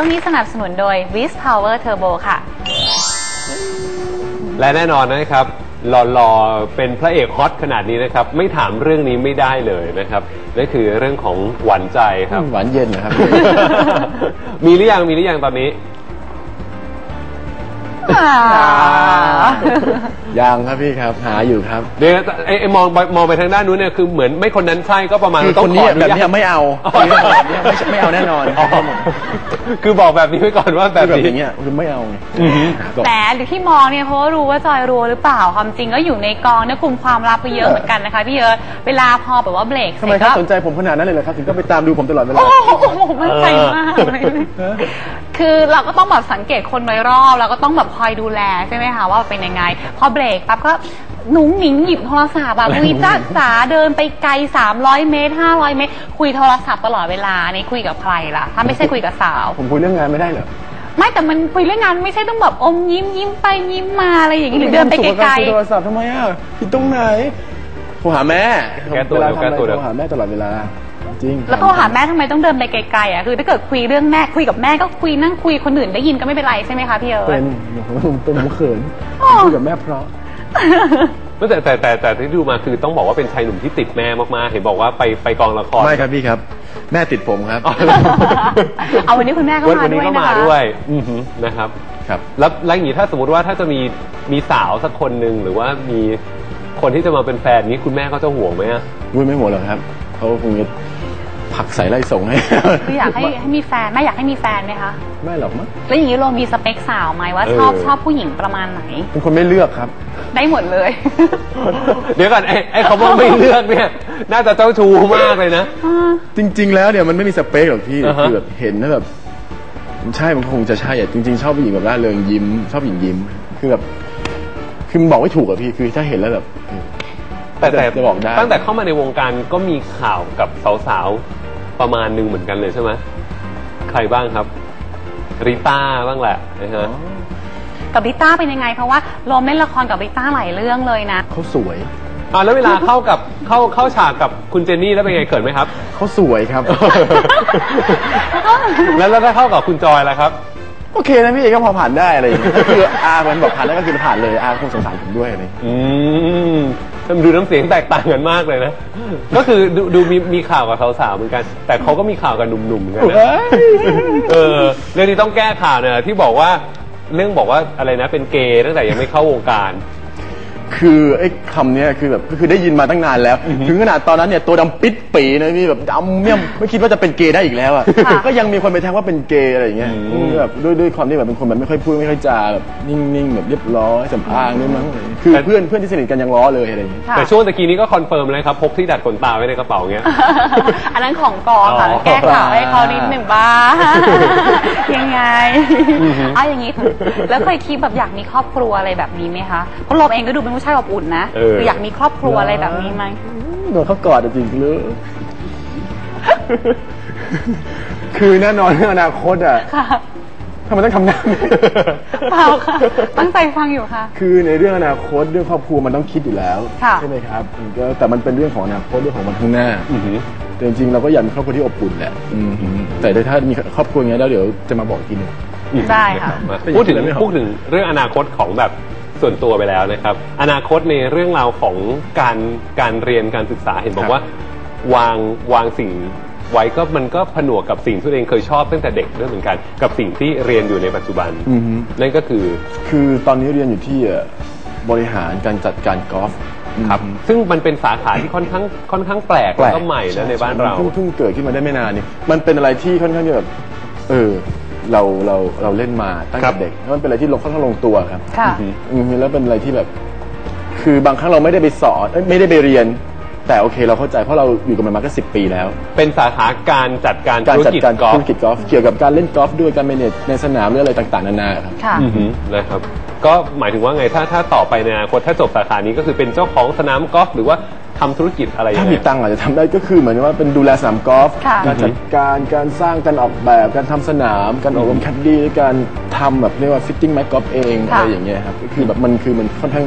ช่วงนี้สนับสนุนโดย w i s Power Turbo ค่ะ และแน่นอนนะครับหล่อๆ เป็นพระเอกฮอตขนาดนี้นะครับ ไม่ถามเรื่องนี้ไม่ได้เลยนะครับนั่นคือเรื่องของหวานใจครับ หวานเย็นนะครับ มีหรือยังมีหรือยังตอนนี้ ยังครับพี่ครับ หาอยู่ครับ เดี๋ยวนะไอ้ไอ้มองไปมองไปทางด้านนู้นเนี่ยคือเหมือนไม่คนนั้นใช่ก็ประมาณคือต้อคงนขนี้ออนุแบบญาต เนี้ยไม่เอาอ๋อคนนี้แบบเนี้ยไม่ใช่ไม่เอาแน่นอนอ๋อคือบอกแบบนี้ไว้ก่อนว่าแบบแบบนี้ อย่างเงี้ยคือไม่เอาไงอือหือบอกแต่หรือที่มองเนี่ยเพราะว่ารู้ว่าจอยรัวหรือเปล่าความจริงก็อยู่ในกองเนี่ยคุมความลับไปเยอะเหมือนกันนะคะพี่เอิร์ธเวลาพอแบบว่าเบรกเสทำไมร็จครับก็สนใจผมขนาดนั้นเลยเหรอครับ ถึงก็ไปตามดูผมตลอดเวลา โอ้โหมั่นใจมากเลยคือเราก็ต้องแบบสังเกตคนโดยรอบเราก็ต้องแบบคอยดูแลใช่ไหมคะว่าเป็นยังไง พอเบรกปั๊บก็หนุ่งหนิงหยิบโทรศัพท์อะคุยจ้าจ๋าเดินไปไกล 300 เมตร 500 เมตร คุยโทรศัพท์ตลอดเวลานี่คุยกับใครล่ะ ถ้าไม่ใช่คุยกับสาว ผมคุยเรื่องงานไม่ได้เหรอไม่แต่มันคุยเรื่องงานไม่ใช่ต้องแบบอมยิ้มยิ้มไปยิ้มมาอะไรอย่างนี้หรือเดินไปไกลคุยโทรศัพท์ทำไมอะผิดตรงไหนโทรหาแม่แก้ตัวเวลาเดี๋ยวทำแก้อะไรตัวโทเดี๋ยวรหาแม่ตลอดเวลา จริงๆแล้วโทรหาแม่ทำไมต้องเดินไปไกลๆอะคือถ้าเกิดคุยเรื่องแม่คุยกับแม่ก็คุยนั่งคุยคนอื่นได้ยินก็ไม่เป็นไรใช่ไหมคะพี่เอิเป็ร์นธเป็นผมเขินอ๋อคุยกับแม่เพราะแต่แต่แต่แต่แต่ที่ดูมาคือต้องบอกว่าเป็นชายหนุ่มที่ติดแม่มากๆ เห็นบอกว่าไปไปกองละครไม่ครับพี่ครับ แม่ติดผมครับ เอาวันนี้คุณแม่ก็วันมาวันด้นี้วยก็นะมาคะด้วยอือหือนะครับครับแล้วแล้วอย่างนี้ถ้าสมมติว่าถ้าจะมีมีสาวสักคนหนึ่งหรือว่ามีคนที่จะมาเป็นแฟนนี้คุณแม่เขาจะห่วงไหมอะวุ้ยไม่หัวหรอกครับเขาคงจะ ผลักใส่ไล่ส่งให้คืออยากให้ให้มีแฟนแม่อยากให้มีแฟนไหมคะ ไม่หรอกมั้งแล้วอย่างนี้เรามีสเปคสาวไหมว่าชอบชอบผู้หญิงประมาณไหน เป็นคนไม่เลือกครับ ได้หมดเลย เดี๋ยวก่อนไอ้ไอ้คำว่าไม่เลือกเนี่ย น่าจะเจ้าชู้มากเลยนะ จริง ๆ แล้วเนี่ยมันไม่มีสเปคหรอกพี่อ่าฮะ คือแบบเห็นแล้วแบบมันใช่มันคงจะใช่อะจริง ๆ ชอบผู้หญิงแบบร่าเริงยิ้ม ชอบผู้หญิงยิ้ม คือแบบคือมันบอกไม่ถูกอะพี่คือถ้าเห็นแล้วแบบเออแต่แต่จะบอกได้ ตั้งแต่เข้ามาในวงการก็มีข่าวกับสาวๆ ประมาณหนึ่งเหมือนกันเลยใช่ไหมใครบ้างครับริต้าบ้างแหละนะฮะกับริต้าเป็นยังไง เพราะว่าโรมเล่นละครกับริต้าหลายเรื่องเลยนะ เขาสวยอ่าแล้วเวลาเข้ากับเข้าเข้าฉากกับคุณเจนนี่แล้วเป็นไงเขินไหมครับ เขาสวยครับ แล้วแล้วถ้าเข้ากับคุณจอยล่ะครับ โอเคนะพี่ก็พอผ่านได้อะไรอย่างเงี้ยก็คืออามันบอกผ่านแล้วก็คือผ่านเลยอาคงสงสารผมด้วยอะไรอย่างเงี้ยอืมมันดูน้ำเสียงแตกต่างกันมากเลยนะ ก็คือดูดูมีมีข่าวกับสาวๆเหมือนกัน แต่เขาก็มีข่าวกับหนุ่มๆเหมือนกันนะเฮ้ยเออเรื่องนี้ต้องแก้ข่าวเนี่ยที่บอกว่าเรื่องบอกว่าอะไรนะเป็นเกย์ตั้งแต่ยังไม่เข้าวงการ คือไอ้คำเนี้ยคือแบบก็คือได้ยินมาตั้งนานแล้ว ถึงขนาดตอนนั้นเนี่ยตัวดำปิ๊ดปี๋นะพี่แบบดำเนี่ยไม่คิดว่าจะเป็นเกย์ได้อีกแล้วอะค่ะก็ยังมีคนไปแทงว่าเป็นเกย์อะไรอย่างเงี้ยอืมอืมแบบด้วยด้วยความที่แบบเป็นคนแบบไม่ค่อยพูดไม่ค่อยจาแบบนิ่งๆแบบเรียบร้อยสำอางด้วยมั้งอะไรอย่างเงี้ยคือเพื่อนเพื่อนที่สนิทกันยังล้อเลยอะไรอย่างเงี้ยค่ะแต่ช่วงตะกี้นี้ก็ confirm เลยครับพกที่ดัดขนตาไว้ในกระเป๋าเงี้ยอันนั้นของกองค่ะอ๋อแก้ข่าวให้เขานิดหนึ่งบ้างยังไงเอาอย่างนี้แล้วเคยคิดแบบอยากมีครอบครัวอะไรแบบนี้ไหมคะเพราะโรมเองก็ดูเป็นผู้ชายอบอุ่นนะเออ คืออยากมีครอบครัวอะไรแบบนี้ไหมโดนเขากอดอะจริงๆเลยคือแน่นอนเรื่องอนาคตอะค่ะทำไมต้องทำหน้า เปล่าค่ะ ตั้งใจฟังอยู่ค่ะ คือในเรื่องอนาคตเรื่องครอบครัวมันต้องคิดอยู่แล้วค่ะ ใช่ไหมครับมันก็แต่มันเป็นเรื่องของอนาคตเรื่องของวันข้างหน้าอือหือ แต่จริงๆเราก็อยากมีครอบครัวที่อบอุ่นแหละอืมแต่ถ้ามีครอบครัวอย่างนี้ยแล้วเดี๋ยวจะมาบอกอีกทีหนึงได้ค่ะ มาพูดถึงไม่เอา พูดถึงเรื่องอนาคตของแบบ ส่วนตัวไปแล้วนะครับ อนาคตในเรื่องราวของการการเรียนการศึกษาเห็นบอกว่าวางวางสิ่งไว้ก็มันก็ผนวกกับสิ่งที่ตัวเองเคยชอบตั้งแต่เด็กด้วยเหมือนกัน กับสิ่งที่เรียนอยู่ในปัจจุบัน อือฮึ นั่นก็คือ คือตอนนี้เรียนอยู่ที่เอ่อบริหารการจัดการกอล์ฟครับซึ่งมันเป็นสาขาที่ค่อนข้างค่อนข้างแปลกแปลแล้วกก็ใหม่นะในบ้านเราเพิ่งเพิ่งเกิดขึ้นมาได้ไม่นานนี่มันเป็นอะไรที่ค่อนข้างจะแบบเออ เราเราเราเล่นมาตั้งครัแต่บ เด็กแล้วมันเป็นอะไรที่ลงค่อนข้างลงตัวครับค่ะอืมแล้วเป็นอะไรที่แบบ คือบางครั้งเราไม่ได้ไปสอนเอ้ยไม่ได้ไปเรียน แต่โอเคเราเข้าใจเพราะเราอยู่กับมันมาก็สิปีแล้ว เป็นสาขาการจัดการการธุรจัดกิจการกอล์ธุฟรกิจกอล์ฟเกี่ยวกับการเล่นกอล์ฟด้วยการเมเนจในสนามหรืออะไรต่างๆนานาครับ ค่ะ อือหือนะครับก็หมายถึงว่าไงถ้าถ้าต่อไปในอนาคตถ้าจบสาขานี้ก็คือเป็นเจ้าของสนามกอล์ฟหรือว่า ทำธุรกิจอะไรอย่าถ้างไง มีตังค์อาจจะทำได้ก็คือเหมือนว่าเป็นดูแลสนามกอล์ฟค่ะ การจัดการการสร้างการออกแบบการทำสนามการอบรมแคดดี้การทำแบบเรียกว่า fitting ไม้กอล์ฟเองค่ะ อะไรอย่างเงี้ยครับก็คือแบบมันคือมันค่อนข้าง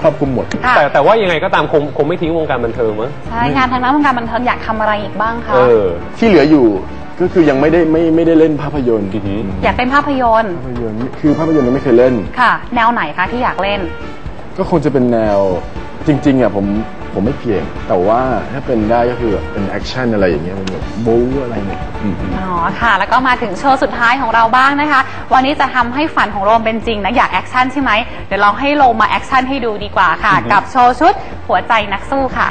ครอบคลุมหมด ค่ะแต่แต่ว่ายังไงก็ตามคงคงไม่ทิ้งวงการบันเทิงมั้งใช่งานทางด้านวงการบันเทิงอยากทำอะไรอีกบ้างคะเออ ที่เหลืออยู่ก็คือยังไม่ได้ไม่ไม่ได้เล่นภาพยนตร์อือหืออยากเป็นภาพยนตร์ภาพยนตร์คือภาพยนตร์ยังไม่เคยเล่น ค่ะ แนวไหนคะที่อยากเล่น ก็คงจะเป็นแนวจริงๆอะผม ผมไม่เพียง แต่ว่าถ้าเป็นได้ก็คือแบบเป็น action อะไรอย่างเงี้ยเป็นแบบบู๊อะไรเนี่ยอืม อ๋อค่ะ แล้วก็มาถึงโชว์สุดท้ายของเราบ้างนะคะ วันนี้จะทำให้ฝันของโรมเป็นจริงนะอยาก action ใช่ไหมเดี๋ยวลองให้โรมมา action ให้ดูดีกว่าค่ะ กับโชว์ชุดหัวใจนักสู้ค่ะ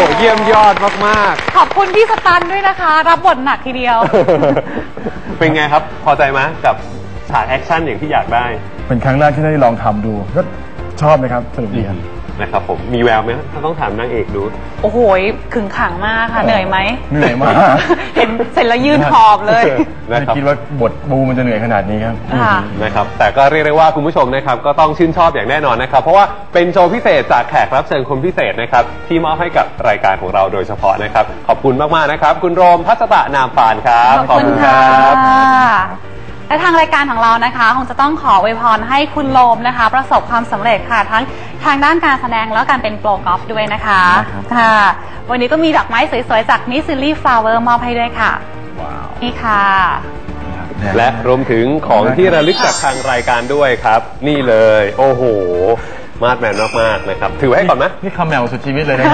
โอ้เยี่ยมยอดมากขอบคุณพี่ stunt ด้วยนะคะ รับบทหนักทีเดียว ๆ เป็นไงครับ พอใจไหมกับฉาก action อย่างที่อยากได้ เป็นครั้งแรกที่ได้ลองทำดู ก็ชอบนะครับสนุกดีครับ นะครับผมมีแววไหมถ้าต้องถามนางเอกดู โอ้โหขึงขังมากค่ะเหนื่อยไหม เหนื่อยมาก เห็นเสร็จแล้วยืนหอบเลยนะไม่ครับ คิดว่าบทบู๊มันจะเหนื่อยขนาดนี้ครับ ค่ะ นะครับแต่ก็เรียกได้ว่าคุณผู้ชมนะครับก็ต้องชื่นชอบอย่างแน่นอนนะครับ เพราะว่าเป็นโชว์พิเศษจากแขกรับเชิญคนพิเศษนะครับที่มอบให้กับรายการของเราโดยเฉพาะนะครับ ขอบคุณมากๆนะครับ คุณโรมพัสตะนามปานครับ ขอบคุณค่ะ และทางรายการของเรานะคะคงจะต้องขออวยพรให้คุณโรมนะคะ ประสบความสำเร็จค่ะทั้งทางด้านการแสดงแล้วการเป็นโปรกอล์ฟด้วยนะคะค่ะวันนี้ก็มีดอกไม้สวยๆจาก Miss Lily Flower มอบให้ด้วยค่ะ ว้าวนี่ค่ะและรวมถึงของที่ระลึกจากทางรายการด้วยครับ นี่เลย โอ้โห มาดแมนมากๆนะครับ ถือไว้ก่อนไหมนี่คำแมวสุดชีวิตเลยนะ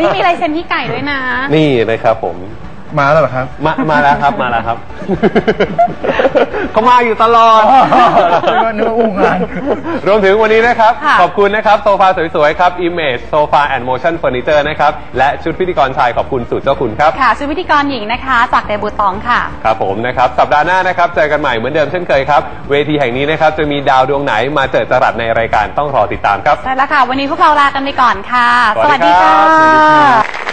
นี่มีลายเซ็นพี่ไก่ด้วยนะ นี่นะครับผม มาแล้วเหรอครับ มามาแล้วครับมาแล้วครับ เขามาอยู่ตลอดนึกว่านึกว่าอู้งาน รวมถึงวันนี้นะครับค่ะขอบคุณนะครับ โซฟาสวยๆ ครับ Image Sofa and Motion Furniture นะครับ และชุดพิธีกรชายขอบคุณสูตรเจ้าคุณครับ ค่ะ ชุดพิธีกรหญิงนะคะ จากเดบูตองค่ะ ครับผมนะครับ สัปดาห์หน้านะครับ เจอกันใหม่เหมือนเดิมเช่นเคยครับ เวทีแห่งนี้นะครับ จะมีดาวดวงไหนมาเจอจรัสในรายการต้องรอติดตามครับ ใช่แล้วค่ะ วันนี้พวกเราลากันไปก่อนค่ะ สวัสดีครับสวัสดีค่ะ